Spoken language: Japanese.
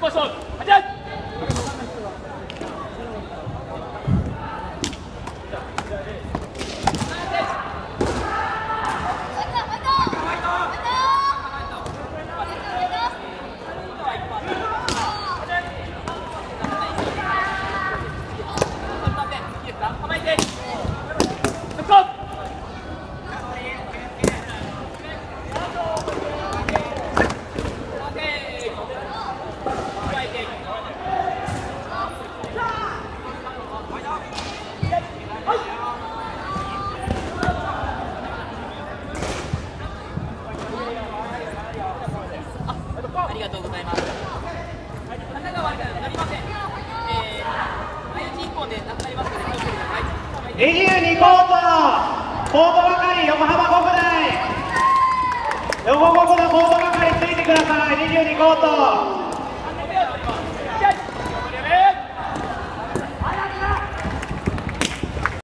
kosong. Hajar! りがとうございます。花が悪くなりません。えー、毎日1本でなくなりますので、はいつい。22コート、コート横浜国大。横国のコートりついてください。22コート。